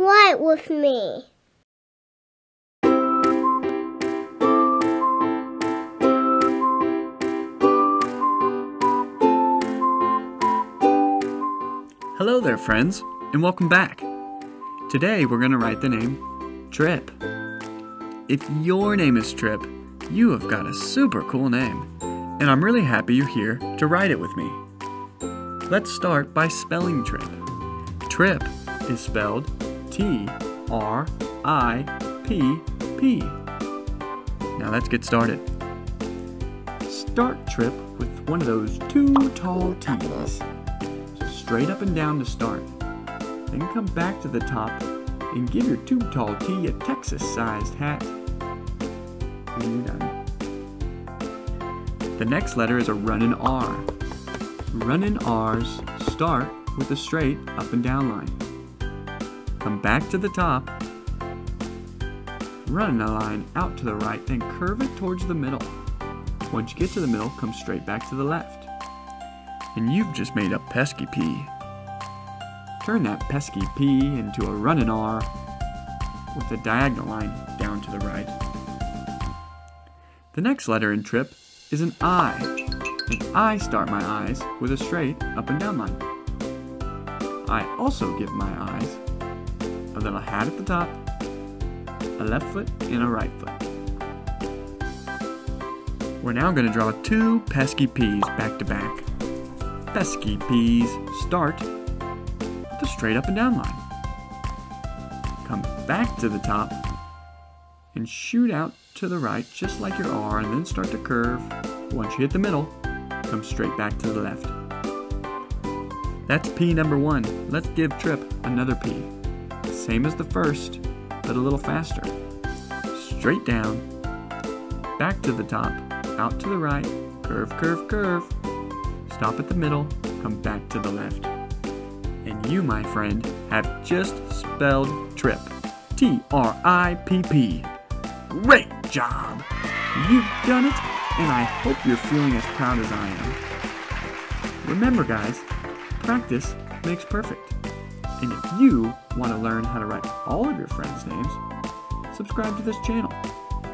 Write with me. Hello there, friends, and welcome back. Today we're going to write the name Tripp. If your name is Tripp, you have got a super cool name, and I'm really happy you're here to write it with me. Let's start by spelling Tripp. Tripp is spelled T R I P P. Now let's get started. Start Tripp with one of those two tall T's. Straight up and down to start. Then come back to the top and give your two tall T a Texas sized hat. And you're done. The next letter is a running R. Running R's start with a straight up and down line. Come back to the top. Run a line out to the right, then curve it towards the middle. Once you get to the middle, come straight back to the left. And you've just made a pesky P. Turn that pesky P into a running R with a diagonal line down to the right. The next letter in Tripp is an I. And I start my eyes with a straight up and down line. I also give my eyes a little hat at the top, a left foot, and a right foot. We're now going to draw two pesky peas back to back. Pesky peas start the straight up and down line. Come back to the top and shoot out to the right just like your R and then start to curve. Once you hit the middle, come straight back to the left. That's P number one. Let's give Tripp another P. Same as the first, but a little faster. Straight down, back to the top, out to the right, curve, curve, curve. Stop at the middle, come back to the left. And you, my friend, have just spelled Tripp. T R I P P. Great job! You've done it, and I hope you're feeling as proud as I am. Remember, guys, practice makes perfect. And if you want to learn how to write all of your friends' names, subscribe to this channel,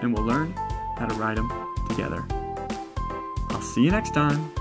and we'll learn how to write them together. I'll see you next time.